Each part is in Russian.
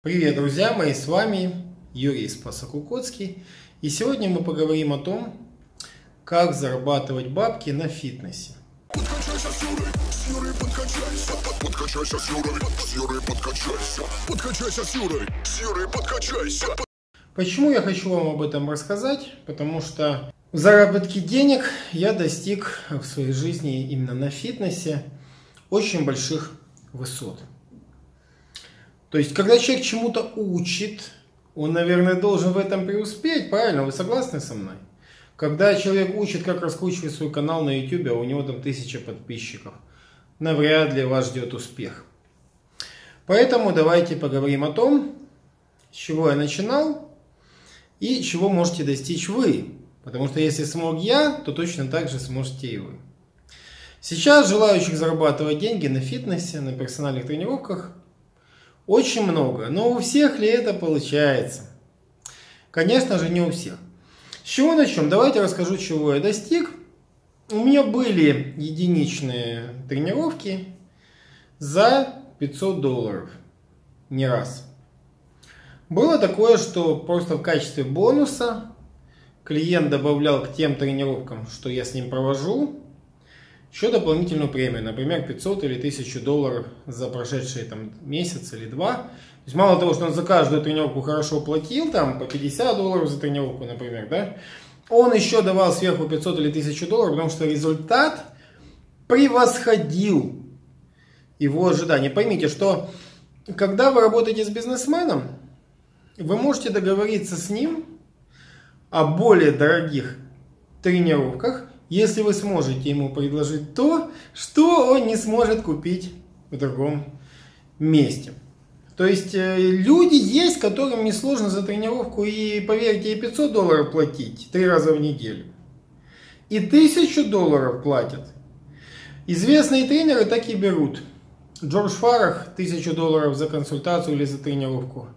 Привет, друзья мои, с вами Юрий Спасокукоцкий. И сегодня мы поговорим о том, как зарабатывать бабки на фитнесе. Почему я хочу вам об этом рассказать? Потому что в заработке денег я достиг в своей жизни именно на фитнесе очень больших высот. То есть, когда человек чему-то учит, он, наверное, должен в этом преуспеть, правильно? Вы согласны со мной? Когда человек учит, как раскручивать свой канал на YouTube, а у него там тысяча подписчиков, навряд ли вас ждет успех. Поэтому давайте поговорим о том, с чего я начинал и чего можете достичь вы. Потому что если смог я, то точно так же сможете и вы. Сейчас желающих зарабатывать деньги на фитнесе, на персональных тренировках очень много. Но у всех ли это получается? Конечно же, не у всех. С чего начнем? Давайте расскажу, чего я достиг. У меня были единичные тренировки за 500 долларов. Не раз. Было такое, что просто в качестве бонуса клиент добавлял к тем тренировкам, что я с ним провожу, еще дополнительную премию, например, 500 или 1000 долларов за прошедшие там, месяц или два. То есть мало того, что он за каждую тренировку хорошо платил, там по 50 долларов за тренировку, например, да, он еще давал сверху 500 или 1000 долларов, потому что результат превосходил его ожидания. Поймите, что когда вы работаете с бизнесменом, вы можете договориться с ним о более дорогих тренировках, если вы сможете ему предложить то, что он не сможет купить в другом месте. То есть э, люди есть, которым несложно за тренировку и, поверьте, и 500 долларов платить три раза в неделю. И 1000 долларов платят. Известные тренеры так и берут. Джордж Фарах 1000 долларов за консультацию или за тренировку.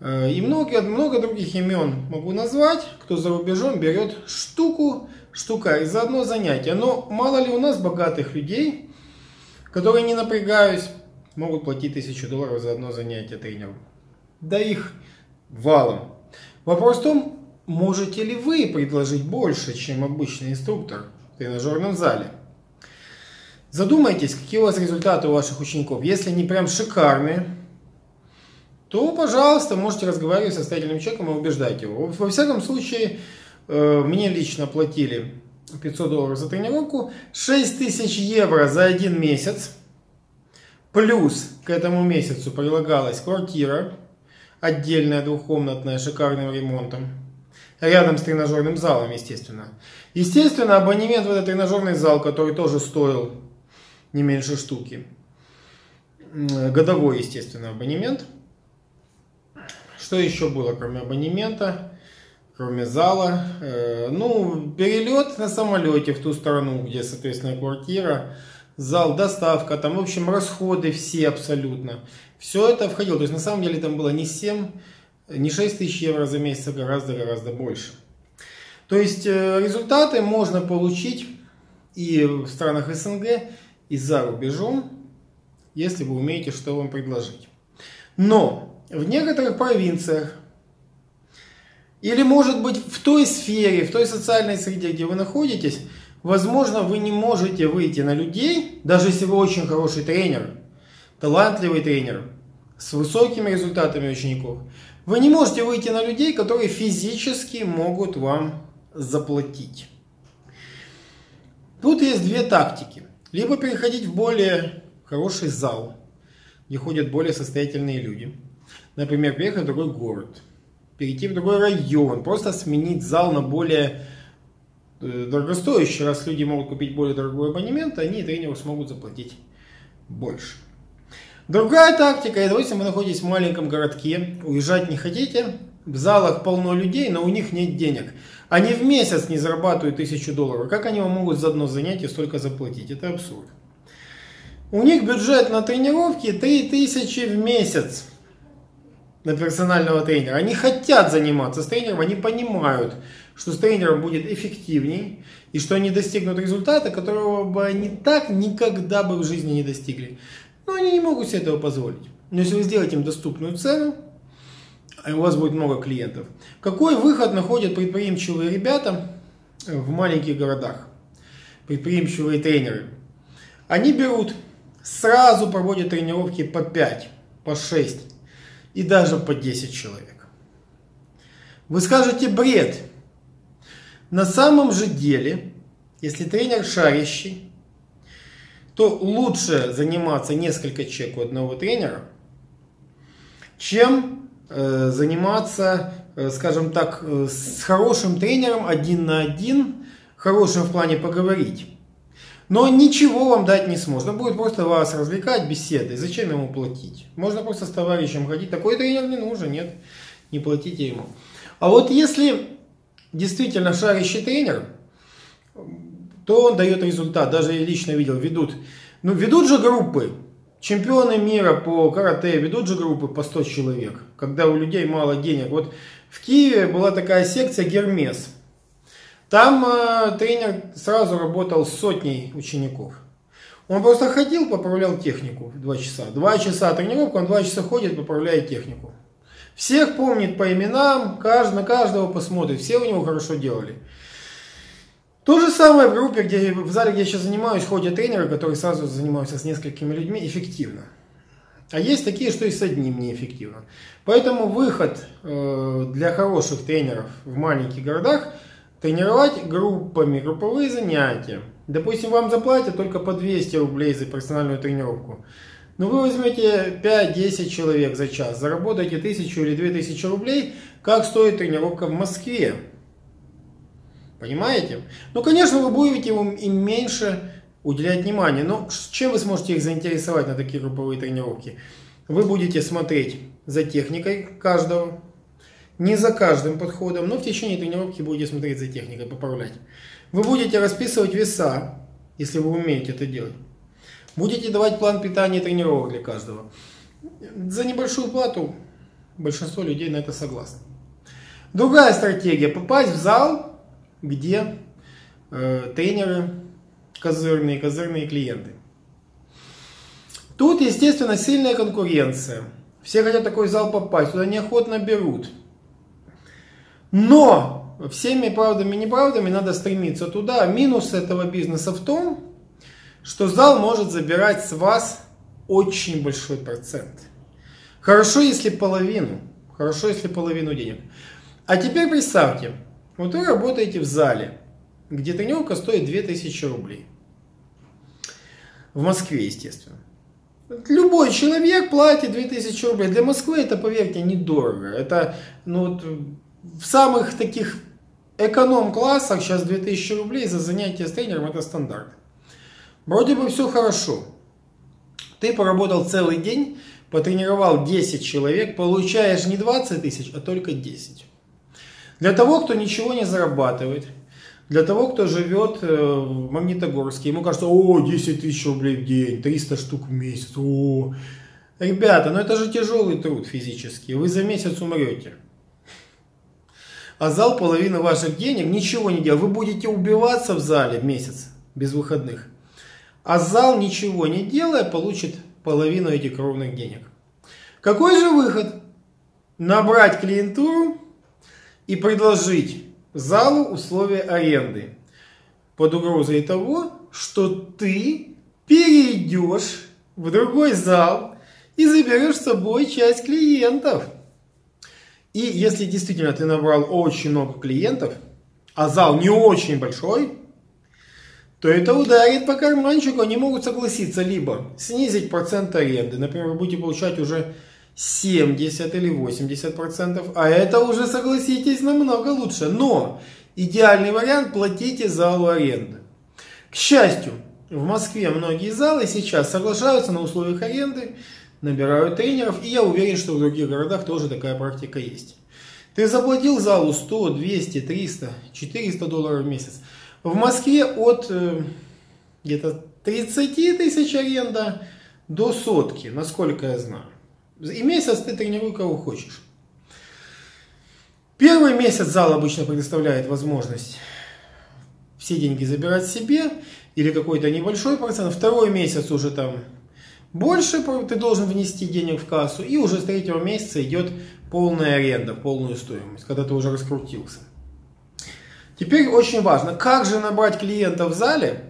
Э, И много, много других имен могу назвать, кто за рубежом берет штуку, штука и за одно занятие. Но мало ли у нас богатых людей, которые не напрягаясь, могут платить тысячу долларов за одно занятие тренеру. Да их валом. Вопрос в том, можете ли вы предложить больше, чем обычный инструктор в тренажерном зале. Задумайтесь, какие у вас результаты у ваших учеников. Если они прям шикарные, то, пожалуйста, можете разговаривать с состоятельным человеком и убеждать его. Во всяком случае, мне лично платили 500 долларов за тренировку, 6000 евро за один месяц, плюс к этому месяцу прилагалась квартира, отдельная двухкомнатная, шикарным ремонтом, рядом с тренажерным залом, естественно. Естественно, абонемент в этот тренажерный зал, который тоже стоил не меньше штуки. Годовой, естественно, абонемент. Что еще было, кроме абонемента, кроме зала? Э, ну, перелет на самолете в ту сторону, где, соответственно, квартира, зал, доставка, там, в общем, расходы все абсолютно. Все это входило. То есть, на самом деле, там было не 7, не 6 тысяч евро за месяц, а гораздо-гораздо больше. То есть, э, результаты можно получить и в странах СНГ, и за рубежом, если вы умеете, что вам предложить. Но в некоторых провинциях, или может быть в той сфере, в той социальной среде, где вы находитесь, возможно, вы не можете выйти на людей, даже если вы очень хороший тренер, талантливый тренер, с высокими результатами учеников, вы не можете выйти на людей, которые физически могут вам заплатить. Тут есть две тактики. Либо переходить в более хороший зал, где ходят более состоятельные люди. Например, приехать в другой город, перейти в другой район, просто сменить зал на более э, дорогостоящий. Раз люди могут купить более дорогой абонемент, они тренеру смогут заплатить больше. Другая тактика, это если вы находитесь в маленьком городке, уезжать не хотите, в залах полно людей, но у них нет денег. Они в месяц не зарабатывают тысячу долларов. Как они вам могут за одно занятие столько заплатить? Это абсурд. У них бюджет на тренировки 3000 в месяц на персонального тренера. Они хотят заниматься с тренером, они понимают, что с тренером будет эффективней, и что они достигнут результата, которого бы они так никогда бы в жизни не достигли. Но они не могут себе этого позволить. Но если вы сделаете им доступную цену, и у вас будет много клиентов. Какой выход находят предприимчивые ребята в маленьких городах? Предприимчивые тренеры. Они берут, сразу проводят тренировки по 5, по 6 и даже по 10 человек. Вы скажете бред. На самом же деле, если тренер шарящий, то лучше заниматься несколько человек у одного тренера, чем э, заниматься, э, скажем так, э, с хорошим тренером один на один, хорошим в плане поговорить. Но ничего вам дать не сможет. Он будет просто вас развлекать беседой. Зачем ему платить? Можно просто с товарищем ходить. Такой тренер не нужен, нет. Не платите ему. А вот если действительно шарящий тренер, то он дает результат. Даже я лично видел, ведут. Ну, ведут же группы. Чемпионы мира по карате ведут же группы по 100 человек, когда у людей мало денег. Вот в Киеве была такая секция Гермес. Там э, тренер сразу работал с сотней учеников. Он просто ходил, поправлял технику 2 часа. 2 часа тренировка, он 2 часа ходит, поправляет технику. Всех помнит по именам, каждый, на каждого посмотрит, все у него хорошо делали. То же самое в группе, где, в зале, где я сейчас занимаюсь, ходят тренеры, которые сразу занимаются с несколькими людьми эффективно. А есть такие, что и с одним неэффективно. Поэтому выход э, для хороших тренеров в маленьких городах тренировать группами, групповые занятия. Допустим, вам заплатят только по 200 рублей за персональную тренировку. Но вы возьмете 5-10 человек за час, заработаете 1000 или 2000 рублей, как стоит тренировка в Москве. Понимаете? Ну, конечно, вы будете им меньше уделять внимание. Но чем вы сможете их заинтересовать на такие групповые тренировки? Вы будете смотреть за техникой каждого, не за каждым подходом, но в течение тренировки будете смотреть за техникой, поправлять. Вы будете расписывать веса, если вы умеете это делать. Будете давать план питания и тренировок для каждого. За небольшую плату большинство людей на это согласны. Другая стратегия. Попасть в зал где э, тренеры козырные, козырные клиенты. Тут, естественно, сильная конкуренция. Все хотят такой зал попасть, туда неохотно берут. Но всеми правдами и неправдами надо стремиться туда. Минус этого бизнеса в том, что зал может забирать с вас очень большой процент. Хорошо, если половину. Хорошо, если половину денег. А теперь представьте, вот вы работаете в зале, где тренировка стоит 2000 рублей. В Москве, естественно. Любой человек платит 2000 рублей. Для Москвы это, поверьте, недорого. Это ну, в самых таких эконом-классах сейчас 2000 рублей за занятие с тренером это стандарт. Вроде бы все хорошо. Ты поработал целый день, потренировал 10 человек, получаешь не 20 тысяч, а только 10. Для того, кто ничего не зарабатывает, для того, кто живет э, в Магнитогорске, ему кажется, о, 10 тысяч рублей в день, 300 штук в месяц, о. Ребята, ну это же тяжелый труд физический, вы за месяц умрете. А зал половина ваших денег ничего не делает. Вы будете убиваться в зале месяц без выходных. А зал ничего не делая получит половину этих кровных денег. Какой же выход? Набрать клиентуру и предложить залу условия аренды под угрозой того, что ты перейдешь в другой зал и заберешь с собой часть клиентов. И если действительно ты набрал очень много клиентов, а зал не очень большой, то это ударит по карманчику. Они могут согласиться либо снизить процент аренды, например, вы будете получать уже 70 или 80 процентов, а это уже, согласитесь, намного лучше. Но идеальный вариант – платите залу аренды. К счастью, в Москве многие залы сейчас соглашаются на условиях аренды, набирают тренеров, и я уверен, что в других городах тоже такая практика есть. Ты заплатил залу 100, 200, 300, 400 долларов в месяц. В Москве от э, где-то 30 тысяч аренда до сотки, насколько я знаю. И месяц ты тренируй кого хочешь. Первый месяц зал обычно предоставляет возможность все деньги забирать себе или какой-то небольшой процент. Второй месяц уже там больше ты должен внести денег в кассу, и уже с третьего месяца идет полная аренда, полную стоимость, когда ты уже раскрутился. Теперь очень важно, как же набрать клиента в зале,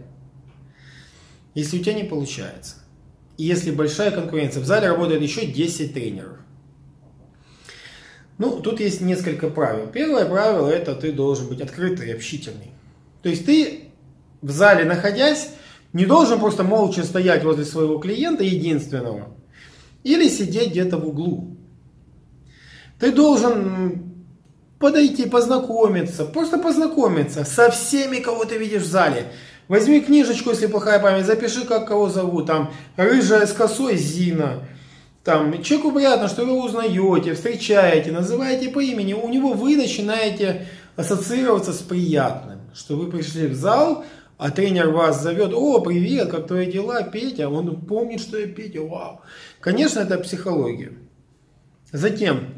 если у тебя не получается. И если большая конкуренция, в зале работает еще 10 тренеров. Ну, тут есть несколько правил. Первое правило это ты должен быть открытый общительный. То есть ты в зале находясь, не должен просто молча стоять возле своего клиента единственного или сидеть где-то в углу. Ты должен подойти, познакомиться, просто познакомиться со всеми, кого ты видишь в зале. Возьми книжечку, если плохая память, запиши, как кого зовут. Там рыжая с косой Зина. Там человеку приятно, что вы узнаете, встречаете, называете по имени. У него вы начинаете ассоциироваться с приятным. Что вы пришли в зал, а тренер вас зовет, о, привет, как твои дела, Петя? Он помнит, что я Петя, вау. Конечно, это психология. Затем,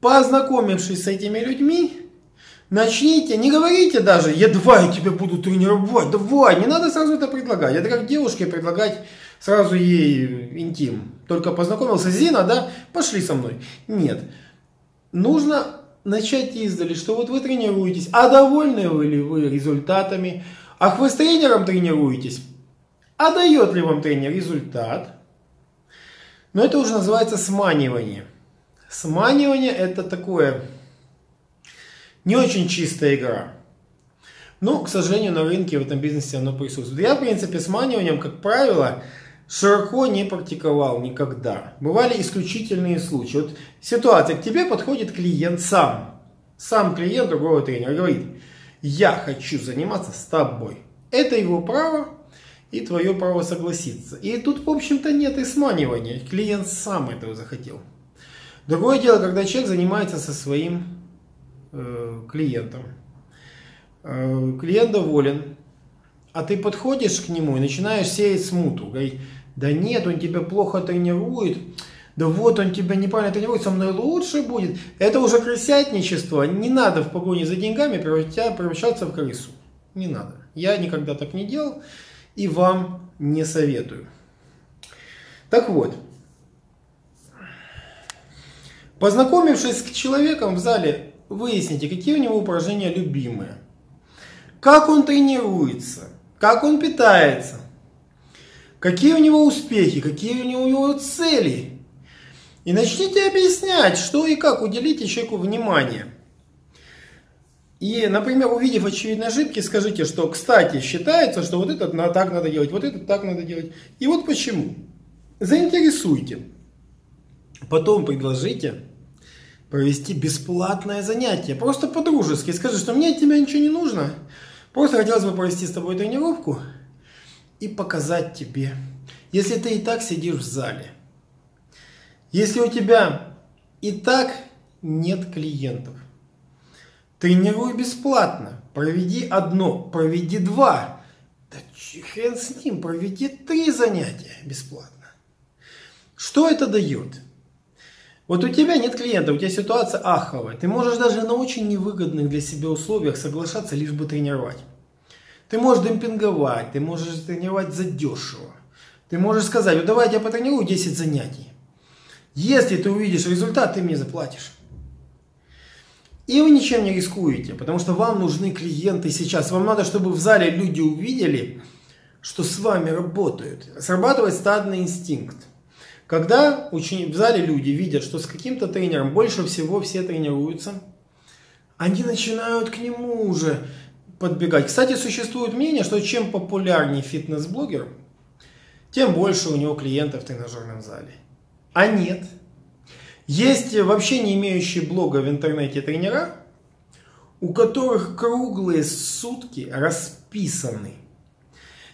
познакомившись с этими людьми, начните, не говорите даже, едва я тебя буду тренировать, давай, не надо сразу это предлагать. Это как девушке предлагать сразу ей интим. Только познакомился Зина, да, пошли со мной. Нет. Нужно начать издали, что вот вы тренируетесь, а довольны вы ли вы результатами, Ах, вы с тренером тренируетесь? А дает ли вам тренер результат? Но это уже называется сманивание. Сманивание это такое не очень чистая игра. Но, к сожалению, на рынке в этом бизнесе оно присутствует. Я, в принципе, сманиванием, как правило, широко не практиковал никогда. Бывали исключительные случаи. Вот ситуация, к тебе подходит клиент сам. Сам клиент другого тренера говорит, я хочу заниматься с тобой. Это его право и твое право согласиться. И тут, в общем-то, нет и сманивания. Клиент сам этого захотел. Другое дело, когда человек занимается со своим э, клиентом. Э, клиент доволен, а ты подходишь к нему и начинаешь сеять смуту. Говорить, да нет, он тебя плохо тренирует, да вот он тебя неправильно тренирует, со мной лучше будет. Это уже крысятничество. Не надо в погоне за деньгами превращаться в крысу. Не надо. Я никогда так не делал и вам не советую. Так вот, познакомившись с человеком в зале, выясните, какие у него упражнения любимые. Как он тренируется, как он питается, какие у него успехи, какие у него цели – и начните объяснять, что и как уделите человеку внимание. И, например, увидев очевидные ошибки, скажите, что, кстати, считается, что вот это так надо делать, вот это так надо делать. И вот почему. Заинтересуйте. Потом предложите провести бесплатное занятие. Просто по-дружески. Скажи, что мне от тебя ничего не нужно. Просто хотелось бы провести с тобой тренировку и показать тебе. Если ты и так сидишь в зале, если у тебя и так нет клиентов, тренируй бесплатно. Проведи одно, проведи два. Да хрен с ним, проведи три занятия бесплатно. Что это дает? Вот у тебя нет клиента, у тебя ситуация аховая. Ты можешь даже на очень невыгодных для себя условиях соглашаться, лишь бы тренировать. Ты можешь демпинговать, ты можешь тренировать задешево. Ты можешь сказать, ну давай я потренирую 10 занятий. Если ты увидишь результат, ты мне заплатишь. И вы ничем не рискуете, потому что вам нужны клиенты сейчас. Вам надо, чтобы в зале люди увидели, что с вами работают. Срабатывает стадный инстинкт. Когда в зале люди видят, что с каким-то тренером больше всего все тренируются, они начинают к нему уже подбегать. Кстати, существует мнение, что чем популярнее фитнес-блогер, тем больше у него клиентов в тренажерном зале. А нет. Есть вообще не имеющие блога в интернете тренера, у которых круглые сутки расписаны.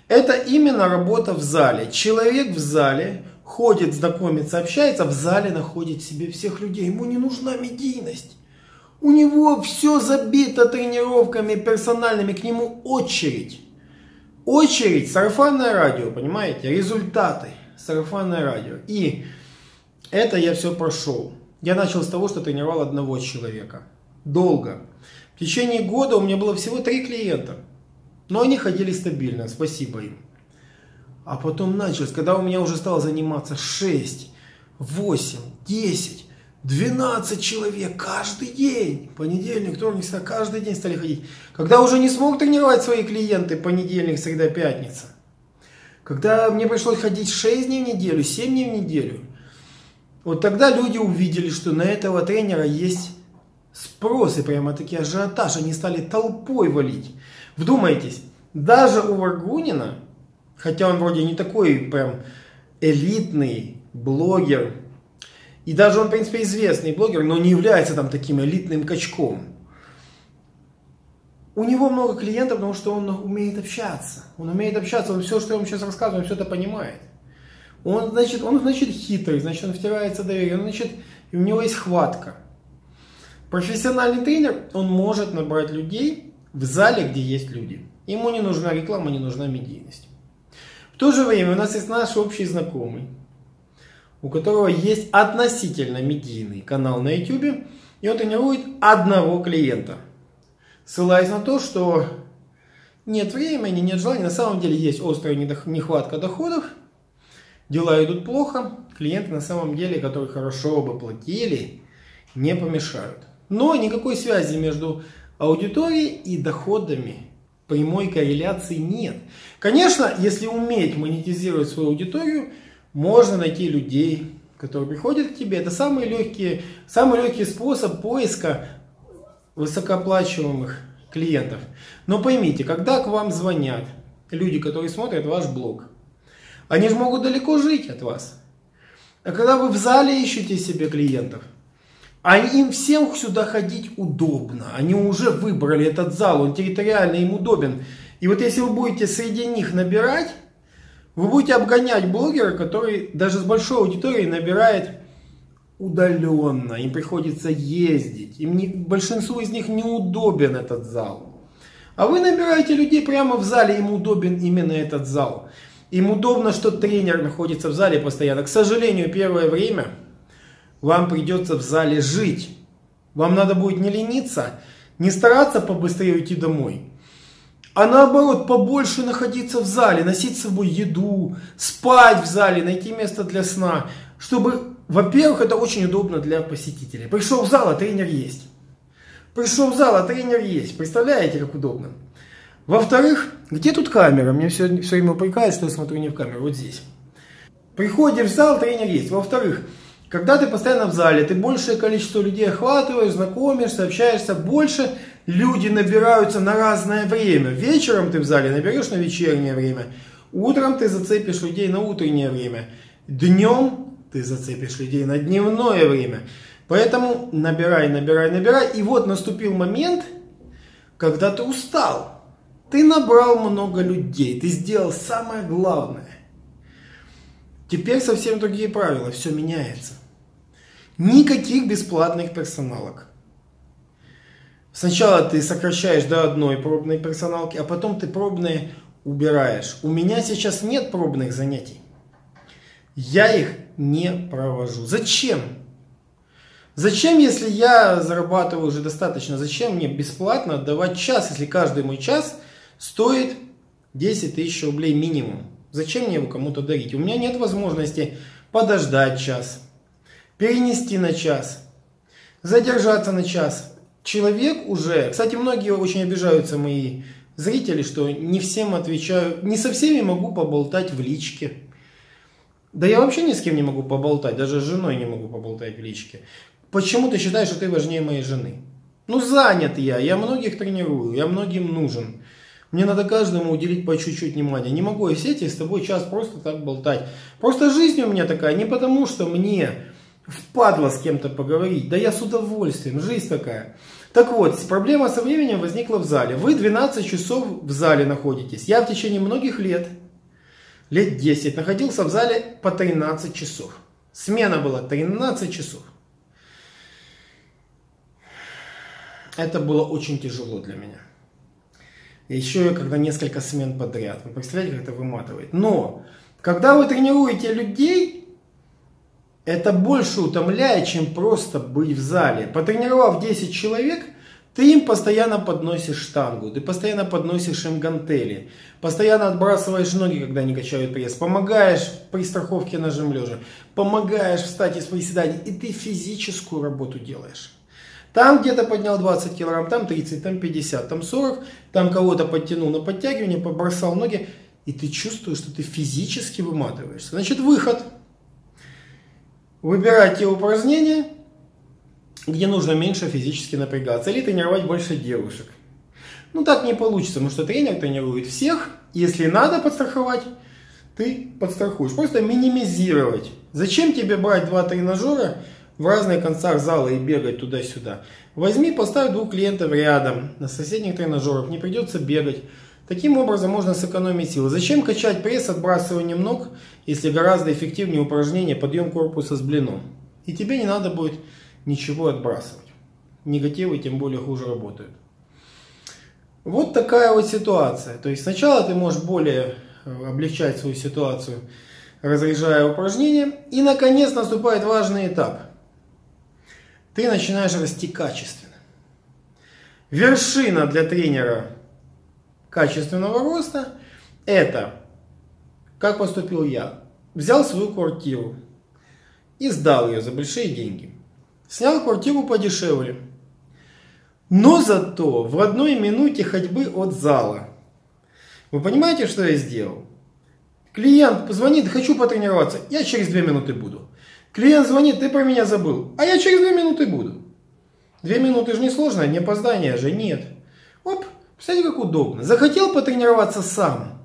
Это именно работа в зале. Человек в зале ходит, знакомится, общается, в зале находит себе всех людей. Ему не нужна медийность. У него все забито тренировками персональными, к нему очередь. Очередь, сарафанное радио, понимаете, результаты, сарафанное радио. И это я все прошел. Я начал с того, что тренировал одного человека. Долго. В течение года у меня было всего три клиента. Но они ходили стабильно, спасибо им. А потом началось, когда у меня уже стало заниматься 6, 8, 10, 12 человек каждый день. Понедельник, вторник, среда, каждый день стали ходить. Когда уже не смог тренировать свои клиенты понедельник, среда, пятница. Когда мне пришлось ходить 6 дней в неделю, 7 дней в неделю. Вот тогда люди увидели, что на этого тренера есть спрос и прямо таки ажиотаж. Они стали толпой валить. Вдумайтесь, даже у Варгунина, хотя он вроде не такой прям элитный блогер, и даже он, в принципе, известный блогер, но не является там таким элитным качком. У него много клиентов, потому что он умеет общаться. Он умеет общаться, он все, что я вам сейчас рассказываю, он все это понимает. Он, значит, он, значит, хитрый, значит, он втирается доверие, значит, и у него есть хватка. Профессиональный тренер, он может набрать людей в зале, где есть люди. Ему не нужна реклама, не нужна медийность. В то же время у нас есть наш общий знакомый, у которого есть относительно медийный канал на YouTube, и он тренирует одного клиента. Ссылаясь на то, что нет времени, нет желания, на самом деле есть острая нехватка доходов, дела идут плохо, клиенты на самом деле, которые хорошо бы платили, не помешают. Но никакой связи между аудиторией и доходами прямой корреляции нет. Конечно, если уметь монетизировать свою аудиторию, можно найти людей, которые приходят к тебе. Это самый легкий, самый легкий способ поиска высокооплачиваемых клиентов. Но поймите, когда к вам звонят люди, которые смотрят ваш блог, они же могут далеко жить от вас. А когда вы в зале ищете себе клиентов, а им всем сюда ходить удобно. Они уже выбрали этот зал, он территориально им удобен. И вот если вы будете среди них набирать, вы будете обгонять блогера, который даже с большой аудиторией набирает удаленно. Им приходится ездить. Им не, большинству из них неудобен этот зал. А вы набираете людей прямо в зале, им удобен именно этот зал. Им удобно, что тренер находится в зале постоянно. К сожалению, первое время вам придется в зале жить. Вам надо будет не лениться, не стараться побыстрее уйти домой. А наоборот, побольше находиться в зале, носить с собой еду, спать в зале, найти место для сна. Чтобы, во-первых, это очень удобно для посетителей. Пришел в зал, а тренер есть. Пришел в зал, а тренер есть. Представляете, как удобно? Во-вторых, где тут камера? Мне все, все время упрекают, что я смотрю не в камеру, вот здесь. Приходишь в зал, тренер есть. Во-вторых, когда ты постоянно в зале, ты большее количество людей охватываешь, знакомишься, общаешься, больше люди набираются на разное время. Вечером ты в зале наберешь на вечернее время, утром ты зацепишь людей на утреннее время, днем ты зацепишь людей на дневное время. Поэтому набирай, набирай, набирай. И вот наступил момент, когда ты устал. Ты набрал много людей, ты сделал самое главное. Теперь совсем другие правила, все меняется. Никаких бесплатных персоналок. Сначала ты сокращаешь до одной пробной персоналки, а потом ты пробные убираешь. У меня сейчас нет пробных занятий. Я их не провожу. Зачем? Зачем, если я зарабатываю уже достаточно, зачем мне бесплатно отдавать час, если каждый мой час стоит 10 тысяч рублей минимум? Зачем мне его кому-то дарить? У меня нет возможности подождать час, перенести на час, задержаться на час. Человек уже, кстати, многие очень обижаются мои зрители, что не всем отвечаю, не со всеми могу поболтать в личке. Да я вообще ни с кем не могу поболтать, даже с женой не могу поболтать в личке. Почему ты считаешь, что ты важнее моей жены? Ну занят я, я многих тренирую, я многим нужен. Мне надо каждому уделить по чуть-чуть внимания. Не могу я сесть и с тобой час просто так болтать. Просто жизнь у меня такая, не потому что мне впадло с кем-то поговорить. Да я с удовольствием, жизнь такая. Так вот, проблема со временем возникла в зале. Вы 12 часов в зале находитесь. Я в течение многих лет, лет 10, находился в зале по 13 часов. Смена была 13 часов. Это было очень тяжело для меня. Еще когда несколько смен подряд. Вы представляете, как это выматывает. Но, когда вы тренируете людей, это больше утомляет, чем просто быть в зале. Потренировав 10 человек, Ты им постоянно подносишь штангу, ты постоянно подносишь им гантели, постоянно отбрасываешь ноги, когда они качают пресс, помогаешь при страховке ножем лежа, помогаешь встать из приседаний, и ты физическую работу делаешь. Там где-то поднял 20 килограмм, там 30, там 50, там 40, там кого-то подтянул на подтягивание, побросал ноги, и ты чувствуешь, что ты физически выматываешься. Значит, выход. Выбирать те упражнения, где нужно меньше физически напрягаться, или тренировать больше девушек. Ну так не получится, потому что тренер тренирует всех. Если надо подстраховать, ты подстрахуешь. Просто минимизировать. Зачем тебе брать два тренажера в разных концах зала и бегать туда-сюда? Возьми, поставь двух клиентов рядом, на соседних тренажерах, не придется бегать. Таким образом можно сэкономить силы. Зачем качать пресс отбрасыванием ног, если гораздо эффективнее упражнение подъем корпуса с блином? И тебе не надо будет ничего отбрасывать. Негативы тем более хуже работают. Вот такая вот ситуация. То есть сначала ты можешь более э, облегчать свою ситуацию, разряжая упражнения. И наконец наступает важный этап. Ты начинаешь расти качественно. Вершина для тренера качественного роста это, как поступил я, взял свою квартиру и сдал ее за большие деньги. Снял квартиру подешевле. Но зато в одной минуте ходьбы от зала. Вы понимаете, что я сделал? Клиент позвонит, хочу потренироваться, я через две минуты буду. Клиент звонит, ты про меня забыл, а я через две минуты буду. Две минуты же не сложно, не опоздания же нет. Оп, представляете, как удобно. Захотел потренироваться сам,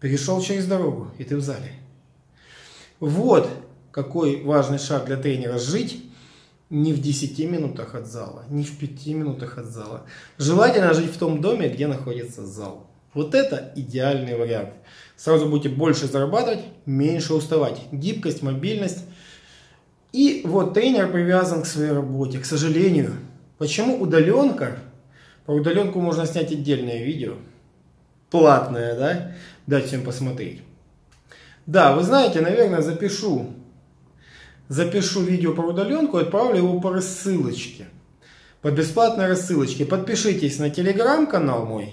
перешел через дорогу, и ты в зале. Вот какой важный шаг для тренера жить не в 10 минутах от зала, не в 5 минутах от зала. Желательно жить в том доме, где находится зал. Вот это идеальный вариант. Сразу будете больше зарабатывать, меньше уставать. Гибкость, мобильность. И вот тренер привязан к своей работе. К сожалению. Почему удаленка? Про удаленку можно снять отдельное видео. Платное, да? Дать всем посмотреть. Да, вы знаете, наверное, запишу запишу видео про удаленку отправлю его по рассылочке. По бесплатной рассылочке. Подпишитесь на телеграм-канал мой.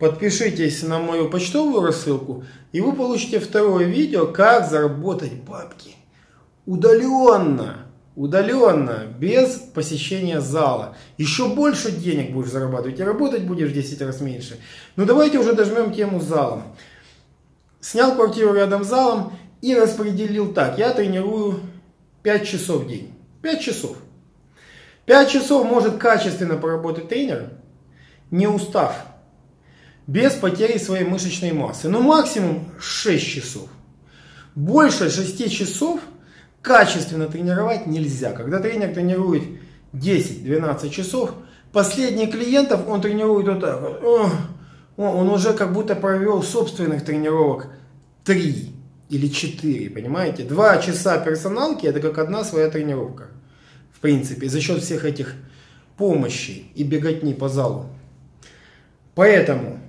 Подпишитесь на мою почтовую рассылку. И вы получите второе видео, как заработать бабки. Удаленно. Удаленно, без посещения зала. Еще больше денег будешь зарабатывать и работать будешь в 10 раз меньше. Ну давайте уже дожмем тему залом. Снял квартиру рядом с залом и распределил так. Я тренирую 5 часов в день. 5 часов. 5 часов может качественно поработать тренер, не устав, без потери своей мышечной массы. Но максимум 6 часов. Больше 6 часов качественно тренировать нельзя. Когда тренер тренирует 10-12 часов, последних клиентов он тренирует вот так вот. Он уже как будто провел собственных тренировок 3 или 4, понимаете? Два часа персоналки это как одна своя тренировка. В принципе, за счет всех этих помощи и беготни по залу. Поэтому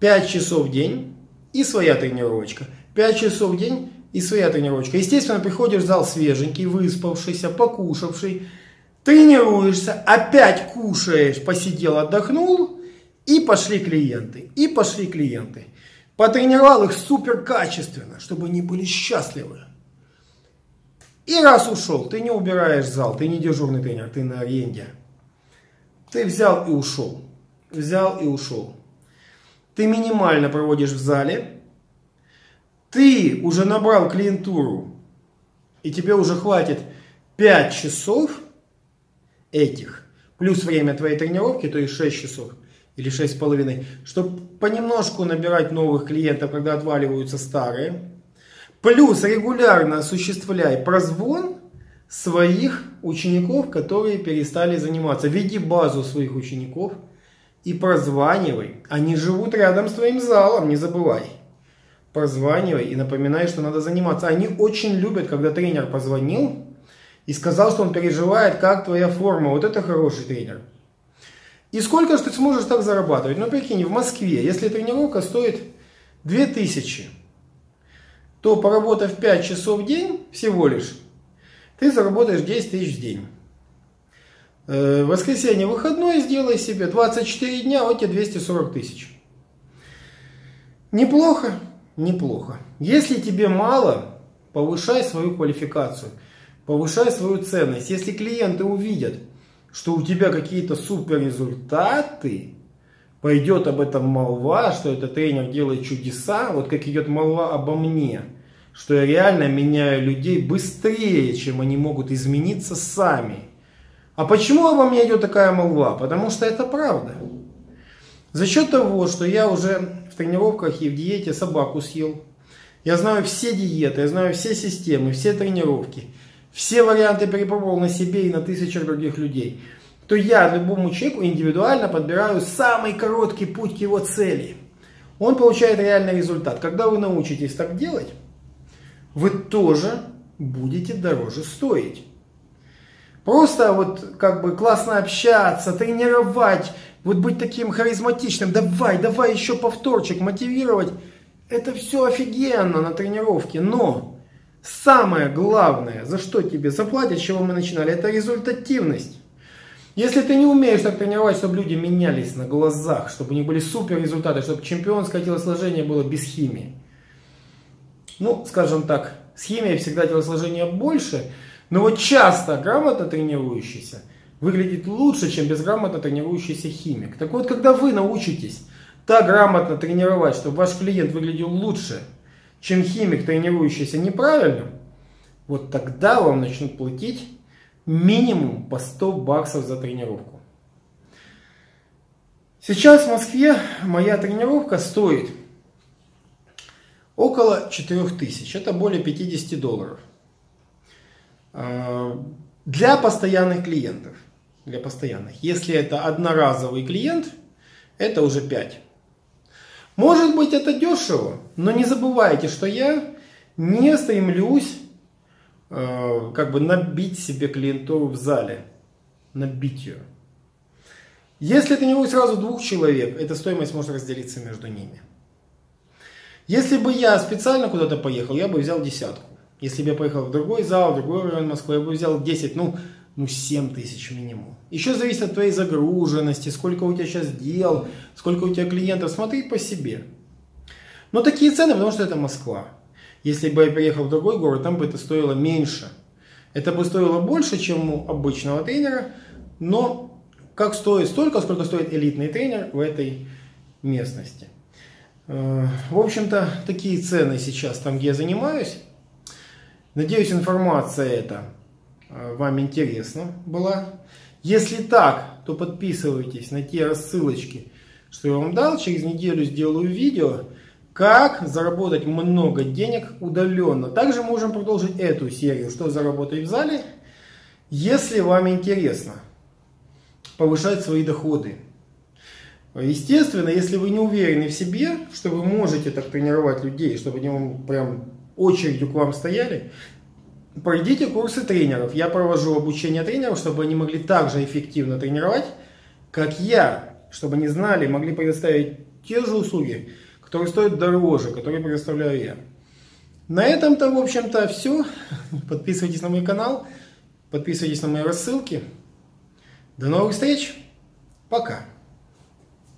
5 часов в день и своя тренировочка. 5 часов в день и своя тренировочка. Естественно, приходишь в зал свеженький, выспавшийся, покушавший, тренируешься, опять кушаешь, посидел, отдохнул, и пошли клиенты, и пошли клиенты. Потренировал их супер качественно, чтобы они были счастливы. И раз ушел, ты не убираешь зал, ты не дежурный тренер, ты на аренде. Ты взял и ушел. Взял и ушел. Ты минимально проводишь в зале. Ты уже набрал клиентуру. И тебе уже хватит 5 часов этих. Плюс время твоей тренировки, то есть 6 часов или 6,5, чтобы понемножку набирать новых клиентов, когда отваливаются старые. Плюс регулярно осуществляй прозвон своих учеников, которые перестали заниматься. Веди базу своих учеников и прозванивай. Они живут рядом с твоим залом, не забывай. Прозванивай и напоминай, что надо заниматься. Они очень любят, когда тренер позвонил и сказал, что он переживает, как твоя форма. Вот это хороший тренер. И сколько же ты сможешь так зарабатывать? Ну, прикинь, в Москве, если тренировка стоит 2000, то поработав 5 часов в день всего лишь, ты заработаешь 10 тысяч в день. Э, воскресенье выходной сделай себе, 24 дня, вот тебе 240 тысяч. Неплохо, неплохо. Если тебе мало, повышай свою квалификацию, повышай свою ценность. Если клиенты увидят, что у тебя какие-то супер результаты, пойдет об этом молва, что этот тренер делает чудеса, вот как идет молва обо мне, что я реально меняю людей быстрее, чем они могут измениться сами. А почему обо мне идет такая молва? Потому что это правда. За счет того, что я уже тренировках и в диете собаку съел, я знаю все диеты, я знаю все системы, все тренировки, все варианты перепробовал на себе и на тысячах других людей – то я любому человеку индивидуально подбираю самый короткий путь к его цели. Он получает реальный результат. Когда вы научитесь так делать, вы тоже будете дороже стоить. Просто вот как бы классно общаться, тренировать, вот быть таким харизматичным, давай, давай еще повторчик, мотивировать. Это все офигенно на тренировке, но самое главное, за что тебе заплатят, с чего мы начинали, это результативность. Если ты не умеешь так тренировать, чтобы люди менялись на глазах, чтобы у них были супер результаты, чтобы чемпионское телосложение было без химии. Ну, скажем так, с химией всегда телосложение больше, но вот часто грамотно тренирующийся выглядит лучше, чем безграмотно тренирующийся химик. Так вот, когда вы научитесь так грамотно тренировать, чтобы ваш клиент выглядел лучше, чем химик, тренирующийся неправильно, вот тогда вам начнут платить минимум по 100 баксов за тренировку. Сейчас в Москве моя тренировка стоит около 4000, это более 50 долларов. А, для постоянных клиентов, для постоянных. Если это одноразовый клиент, это уже 5. Может быть это дешево, но не забывайте, что я не стремлюсь Э, как бы набить себе клиентуру в зале. Набить ее. Если это не будет сразу двух человек, эта стоимость может разделиться между ними. Если бы я специально куда-то поехал, я бы взял десятку. Если бы я поехал в другой зал, в другой район Москвы, я бы взял 10, ну, ну 7 тысяч минимум. Еще зависит от твоей загруженности, сколько у тебя сейчас дел, сколько у тебя клиентов. Смотри по себе. Но такие цены, потому что это Москва. Если бы я переехал в другой город, там бы это стоило меньше. Это бы стоило больше, чем у обычного тренера, но как стоит столько, сколько стоит элитный тренер в этой местности. Э, в общем-то, такие цены сейчас там, где я занимаюсь. Надеюсь, информация эта вам интересна была. Если так, то подписывайтесь на те рассылочки, что я вам дал. Через неделю сделаю видео как заработать много денег удаленно. Также можем продолжить эту серию, что заработать в зале, если вам интересно повышать свои доходы. Естественно, если вы не уверены в себе, что вы можете так тренировать людей, чтобы они прям очередью к вам стояли, пройдите курсы тренеров. Я провожу обучение тренеров, чтобы они могли так же эффективно тренировать, как я, чтобы они знали, могли предоставить те же услуги, который стоит дороже, который предоставляю я. На этом-то, в общем-то, все. Подписывайтесь на мой канал, подписывайтесь на мои рассылки. До новых встреч. Пока.